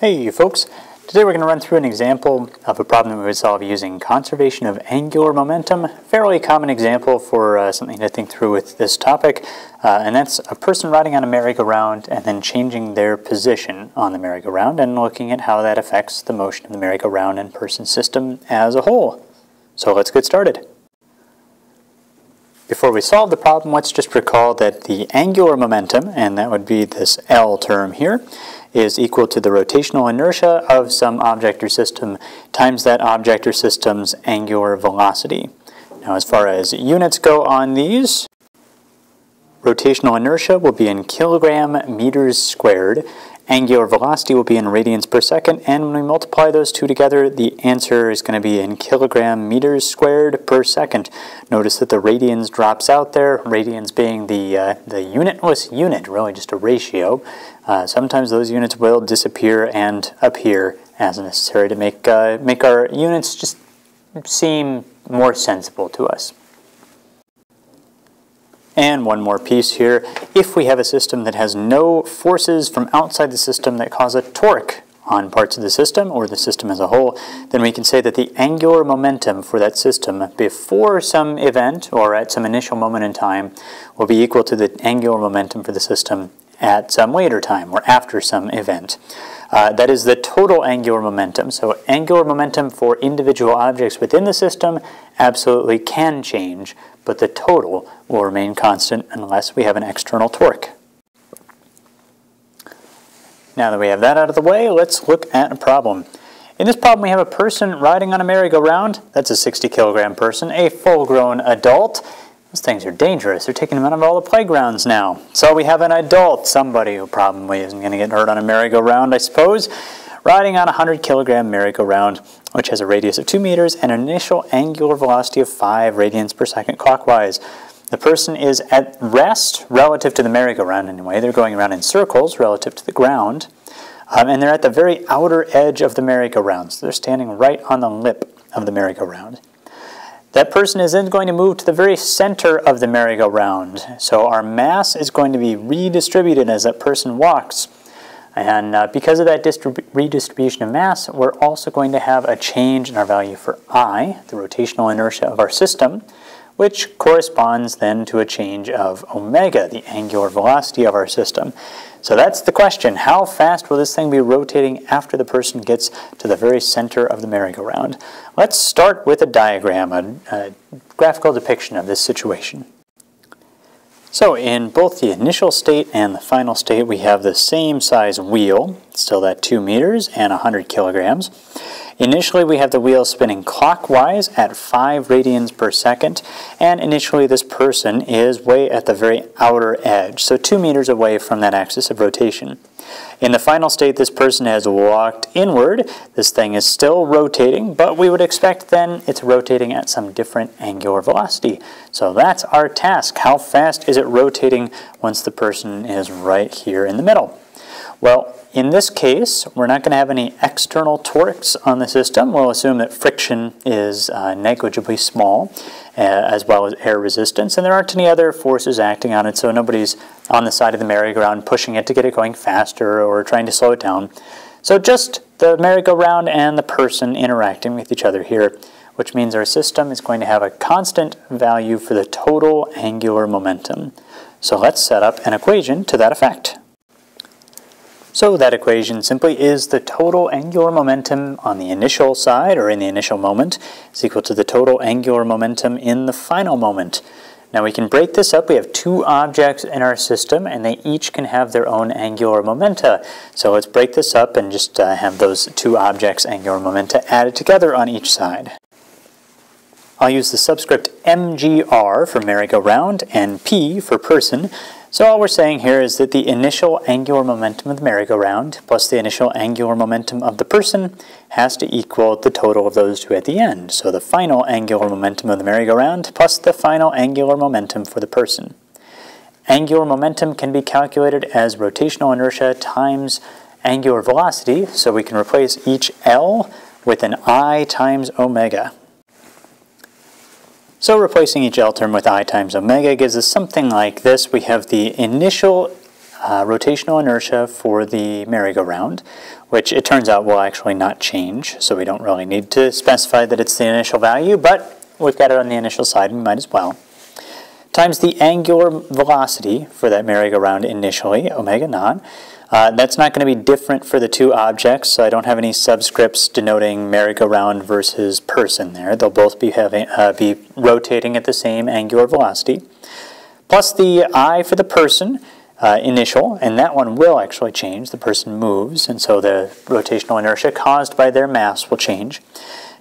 Hey folks, today we're going to run through an example of a problem that we would solve using conservation of angular momentum. Fairly common example for uh, something to think through with this topic, uh, and that's a person riding on a merry-go-round and then changing their position on the merry-go-round and looking at how that affects the motion of the merry-go-round and person system as a whole. So let's get started. Before we solve the problem, let's just recall that the angular momentum, and that would be this L term here, is equal to the rotational inertia of some object or system times that object or system's angular velocity. Now as far as units go on these, rotational inertia will be in kilogram meters squared, angular velocity will be in radians per second, and when we multiply those two together, the answer is going to be in kilogram meters squared per second. Notice that the radians drops out there, radians being the, uh, the unitless unit, really just a ratio. Uh, sometimes those units will disappear and appear as necessary to make, uh, make our units just seem more sensible to us. And one more piece here. If we have a system that has no forces from outside the system that cause a torque on parts of the system or the system as a whole, then we can say that the angular momentum for that system before some event or at some initial moment in time will be equal to the angular momentum for the system at some later time or after some event. Uh, that is the total angular momentum. So angular momentum for individual objects within the system absolutely can change, but the total will remain constant unless we have an external torque. Now that we have that out of the way, let's look at a problem. In this problem, we have a person riding on a merry-go-round. That's a 60 kilogram person, a full-grown adult. Those things are dangerous. They're taking them out of all the playgrounds now. So we have an adult, somebody who probably isn't going to get hurt on a merry-go-round, I suppose, riding on a 100 kilogram merry-go-round, which has a radius of 2 meters and an initial angular velocity of 5 radians per second clockwise. The person is at rest relative to the merry-go-round anyway. They're going around in circles relative to the ground. Um, and they're at the very outer edge of the merry-go-round. So they're standing right on the lip of the merry-go-round. That person is then going to move to the very center of the merry-go-round. So our mass is going to be redistributed as that person walks. And uh, because of that redistribution of mass, we're also going to have a change in our value for I, the rotational inertia of our system, which corresponds then to a change of omega, the angular velocity of our system. So that's the question. How fast will this thing be rotating after the person gets to the very center of the merry-go-round? Let's start with a diagram, a, a graphical depiction of this situation. So in both the initial state and the final state, we have the same size wheel, still that 2 meters and 100 kilograms. Initially, we have the wheel spinning clockwise at 5 radians per second, and initially this person is way at the very outer edge, so 2 meters away from that axis of rotation. In the final state, this person has walked inward. This thing is still rotating, but we would expect then it's rotating at some different angular velocity. So that's our task. How fast is it rotating once the person is right here in the middle? Well, in this case, we're not going to have any external torques on the system. We'll assume that friction is uh, negligibly small, uh, as well as air resistance, and there aren't any other forces acting on it, so nobody's on the side of the merry-go-round pushing it to get it going faster or trying to slow it down. So just the merry-go-round and the person interacting with each other here, which means our system is going to have a constant value for the total angular momentum. So let's set up an equation to that effect. So that equation simply is the total angular momentum on the initial side, or in the initial moment, is equal to the total angular momentum in the final moment. Now we can break this up. We have two objects in our system, and they each can have their own angular momenta. So let's break this up and just uh, have those two objects' angular momenta added together on each side. I'll use the subscript mgr for merry-go-round and p for person. So all we're saying here is that the initial angular momentum of the merry-go-round plus the initial angular momentum of the person has to equal the total of those two at the end. So the final angular momentum of the merry-go-round plus the final angular momentum for the person. Angular momentum can be calculated as rotational inertia times angular velocity, so we can replace each L with an I times omega. So replacing each L term with I times omega gives us something like this. We have the initial uh, rotational inertia for the merry-go-round, which it turns out will actually not change, so we don't really need to specify that it's the initial value, but we've got it on the initial side, we might as well, times the angular velocity for that merry-go-round initially, omega naught, uh, that's not going to be different for the two objects, so I don't have any subscripts denoting merry-go-round versus person there. They'll both be, having, uh, be rotating at the same angular velocity. Plus the I for the person, uh, initial, and that one will actually change. The person moves, and so the rotational inertia caused by their mass will change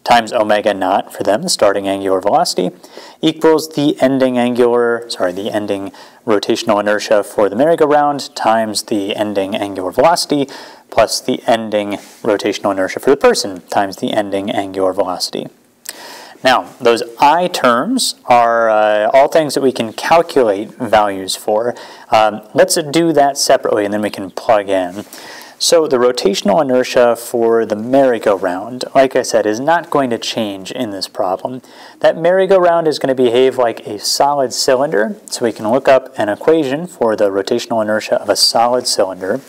times omega naught for them, the starting angular velocity, equals the ending angular, sorry, the ending rotational inertia for the merry-go-round times the ending angular velocity plus the ending rotational inertia for the person times the ending angular velocity. Now, those I terms are uh, all things that we can calculate values for. Um, let's do that separately and then we can plug in. So the rotational inertia for the merry-go-round, like I said, is not going to change in this problem. That merry-go-round is going to behave like a solid cylinder, so we can look up an equation for the rotational inertia of a solid cylinder,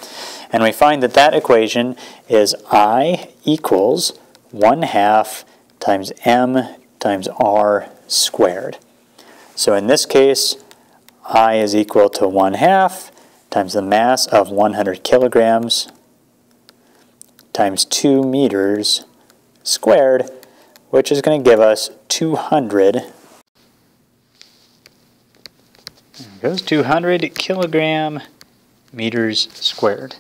and we find that that equation is I equals 1 half times m times r squared. So in this case, I is equal to 1 half times the mass of 100 kilograms times 2 meters squared, which is going to give us 200. There goes 200 kilogram meters squared.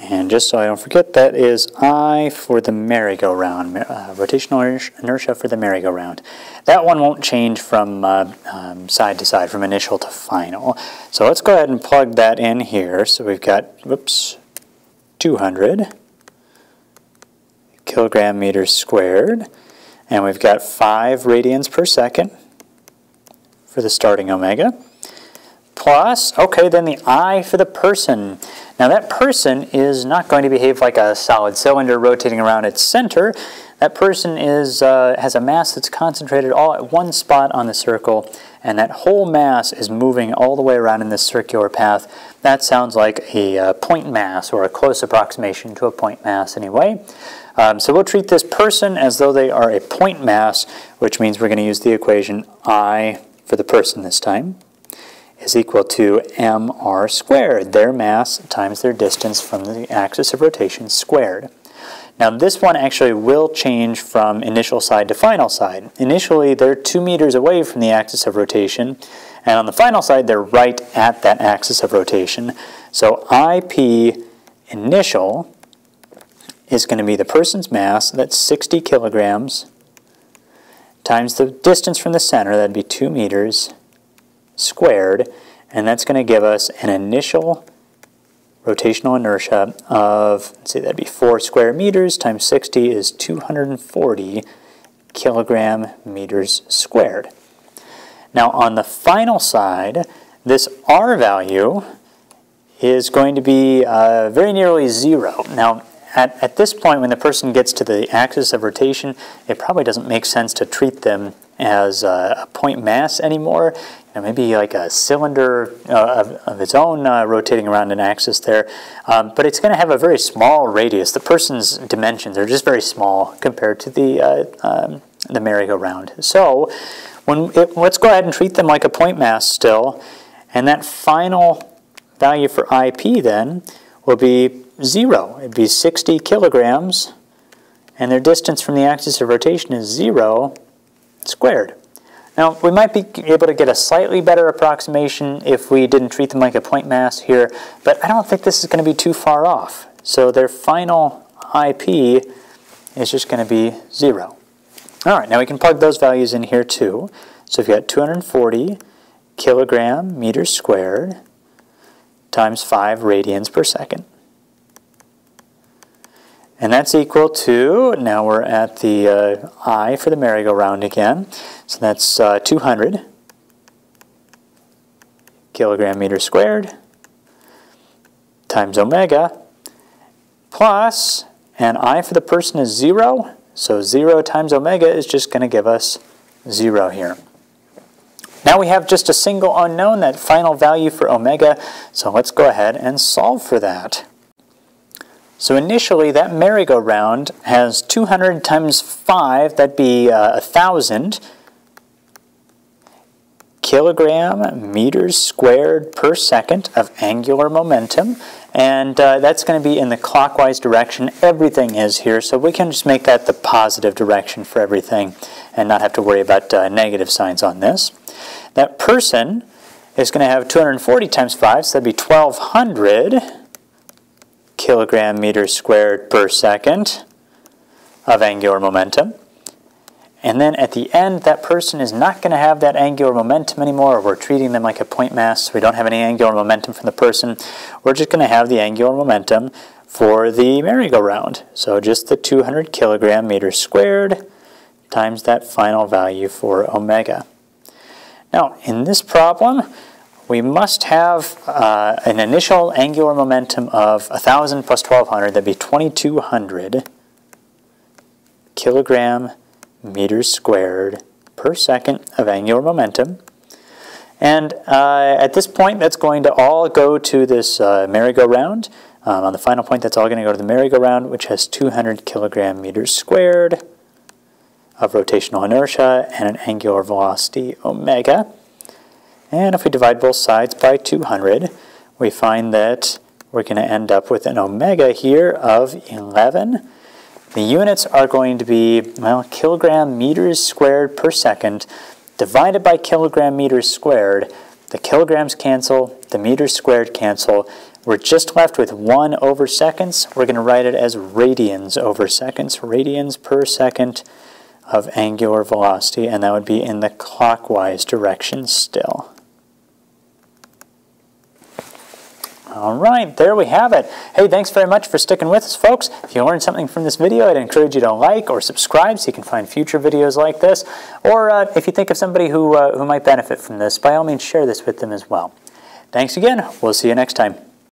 And just so I don't forget, that is I for the merry-go-round, uh, rotational inertia for the merry-go-round. That one won't change from uh, um, side to side, from initial to final. So let's go ahead and plug that in here. So we've got, whoops, 200 kilogram meters squared. And we've got 5 radians per second for the starting omega. Plus, okay, then the I for the person. Now that person is not going to behave like a solid cylinder rotating around its center. That person is, uh, has a mass that's concentrated all at one spot on the circle, and that whole mass is moving all the way around in this circular path. That sounds like a uh, point mass, or a close approximation to a point mass anyway. Um, so we'll treat this person as though they are a point mass, which means we're going to use the equation I for the person this time is equal to mr squared, their mass times their distance from the axis of rotation squared. Now this one actually will change from initial side to final side. Initially they're two meters away from the axis of rotation and on the final side they're right at that axis of rotation. So IP initial is going to be the person's mass, that's 60 kilograms, times the distance from the center, that'd be 2 meters, squared, and that's going to give us an initial rotational inertia of, let's see, that'd be 4 square meters times 60 is 240 kilogram meters squared. Now on the final side, this R value is going to be uh, very nearly zero. Now at, at this point when the person gets to the axis of rotation, it probably doesn't make sense to treat them as a, point mass anymore know, maybe like a cylinder uh, of, of, its own uh, rotating around an axis there. Um, but it's going to have a very small radius. The person's dimensions are just very small compared to the, uh, um, the merry-go-round. So when it, let's go ahead and treat them like a point mass still. And that final value for IP then will be zero. It'd be 60 kilograms. And their distance from the axis of rotation is zero squared. Now, we might be able to get a slightly better approximation if we didn't treat them like a point mass here, but I don't think this is going to be too far off. So their final IP is just going to be 0. All right, now we can plug those values in here too. So we've got 240 kilogram meters squared times 5 radians per second. And that's equal to, now we're at the uh, I for the merry-go-round again. So that's uh, 200 kilogram meter squared times omega plus, and I for the person is 0, so 0 times omega is just going to give us 0 here. Now we have just a single unknown, that final value for omega, so let's go ahead and solve for that. So initially that merry-go-round has 200 times 5, that'd be uh, 1,000 kilogram meters squared per second of angular momentum. And uh, that's going to be in the clockwise direction. Everything is here, so we can just make that the positive direction for everything and not have to worry about uh, negative signs on this. That person is going to have 240 times 5, so that'd be 1,200 kilogram meters squared per second of angular momentum. And then at the end, that person is not going to have that angular momentum anymore. We're treating them like a point mass. So we don't have any angular momentum from the person. We're just going to have the angular momentum for the merry-go-round. So just the 200 kilogram meters squared times that final value for omega. Now, in this problem, we must have uh, an initial angular momentum of 1,000 plus 1,200. That'd be 2,200 kilogram meters squared per second of angular momentum. And uh, at this point, that's going to all go to this uh, merry-go-round. Um, on the final point, that's all going to go to the merry-go-round, which has 200 kilogram meters squared of rotational inertia and an angular velocity omega. And if we divide both sides by 200, we find that we're going to end up with an omega here of 11 the units are going to be, well, kilogram meters squared per second divided by kilogram meters squared. The kilograms cancel, the meters squared cancel. We're just left with 1 over seconds. We're going to write it as radians over seconds, radians per second of angular velocity, and that would be in the clockwise direction still. All right, there we have it. Hey, thanks very much for sticking with us, folks. If you learned something from this video, I'd encourage you to like or subscribe so you can find future videos like this. Or uh, if you think of somebody who, uh, who might benefit from this, by all means, share this with them as well. Thanks again. We'll see you next time.